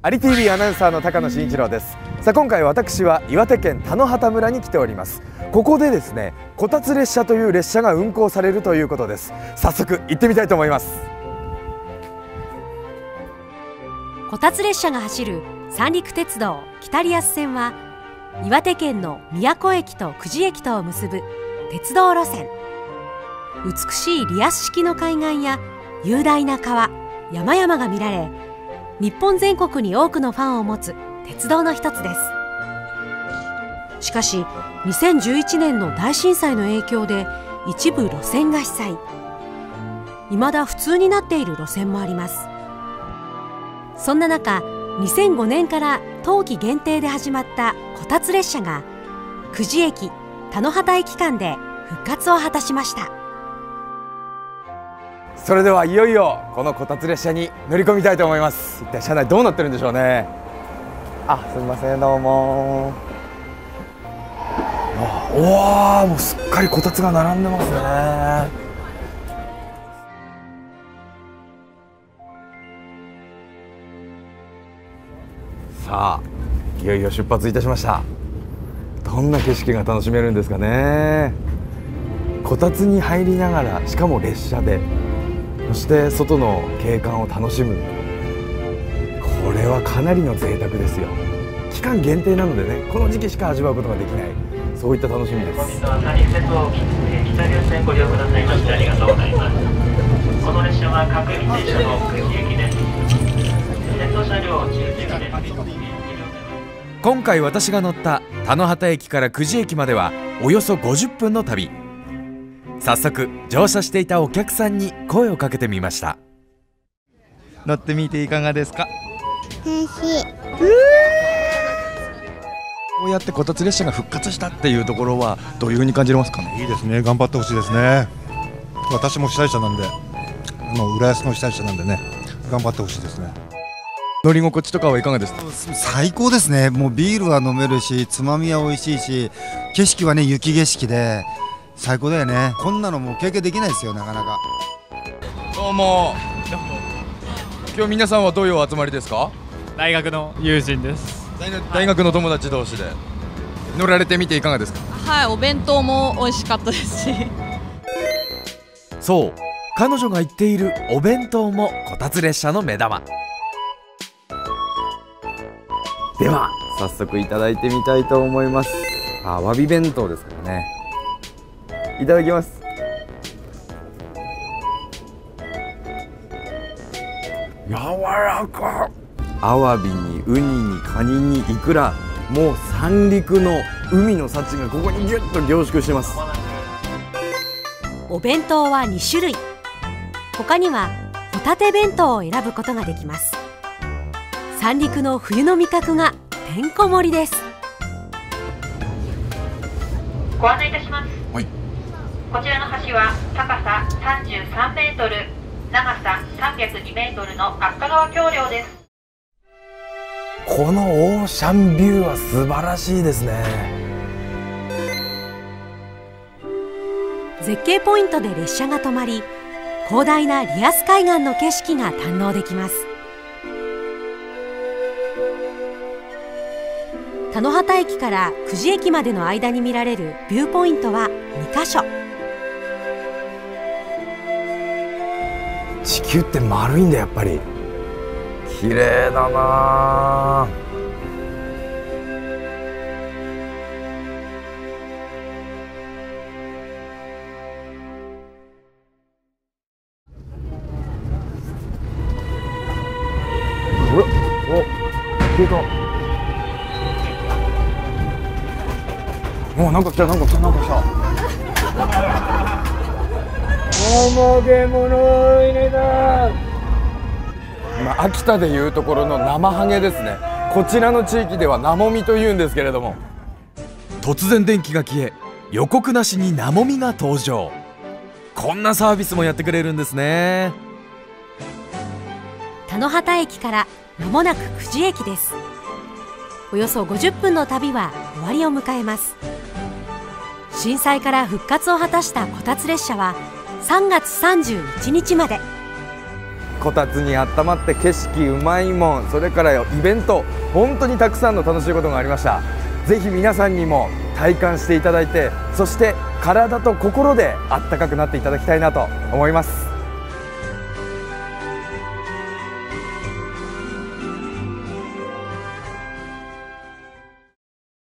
アリ TV アナウンサーの高野真一郎です。さあ今回私は岩手県田野畑村に来ております。ここでですねこたつ列車という列車が運行されるということです。早速行ってみたいと思います。こたつ列車が走る三陸鉄道北リアス線は岩手県の宮古駅と久慈駅とを結ぶ鉄道路線。美しいリアス式の海岸や雄大な川山々が見られ日本全国に多くのファンを持つ鉄道の一つです。しかし2011年の大震災の影響で一部路線が被災。未だ普通になっている路線もあります。そんな中2005年から冬季限定で始まったこたつ列車が久慈駅田野畑駅間で復活を果たしました。それではいよいよこのこたつ列車に乗り込みたいと思います。一体車内どうなってるんでしょうね。あすみませんどうも。おおもうすっかりこたつが並んでますね。さあいよいよ出発いたしました。どんな景色が楽しめるんですかね。こたつに入りながらしかも列車でそして外の景観を楽しむ。これはかなりの贅沢ですよ。期間限定なのでねこの時期しか味わうことができない。そういった楽しみです。本日は三陸鉄道北流線ご利用くださいましてありがとうございますこの列車は各駅停車の久慈駅です先頭車両中継です今回私が乗った田野畑駅から久慈駅まではおよそ50分の旅。早速乗車していたお客さんに声をかけてみました。乗ってみていかがですか？楽しい。こうやってこたつ列車が復活したっていうところはどういう風に感じますかね？いいですね、頑張ってほしいですね。私も被災者なんで、あの浦安の被災者なんでね、頑張ってほしいですね。乗り心地とかはいかがですか？最高ですね、もうビールは飲めるし、つまみは美味しいし、景色はね、雪景色で、最高だよね、こんなのもう経験できないですよ、なかなか。どうも。今日皆さんはどういうお集まりですか？大学の友人です。大学大学の友達同士で。乗られてみていかがですか？はいお弁当も美味しかったですし。そう。彼女が言っているお弁当もこたつ列車の目玉。では早速いただいてみたいと思います。あわび弁当ですからねいただきます。柔らか。アワビにウニにカニにイクラ。もう三陸の海の幸がここにギュッと凝縮してます。お弁当は2種類。他にはホタテ弁当を選ぶことができます。三陸の冬の味覚がてんこ盛りです。ご案内いたします、はいこちらの橋は高さ33メートル長さ302メートルの赤川橋梁です。このオーシャンビューは素晴らしいですね。絶景ポイントで列車が止まり広大なリアス海岸の景色が堪能できます。田野畑駅から久慈駅までの間に見られるビューポイントは2カ所地球って丸いんだやっぱり。綺麗だなおお消えた。おなんか来たなんか来たなんか来た。おもげもの入れだ今秋田でいうところの生ハゲですね。こちらの地域ではナモミというんですけれども。突然電気が消え予告なしにナモミが登場。こんなサービスもやってくれるんですね。田野畑駅から間もなく久慈駅です。およそ50分の旅は終わりを迎えます。震災から復活を果たしたこたつ列車は3月31日までこたつにあったまって景色うまいもん。それからイベント。本当にたくさんの楽しいことがありました。ぜひ皆さんにも体感していただいてそして体と心であったかくなっていただきたいなと思います。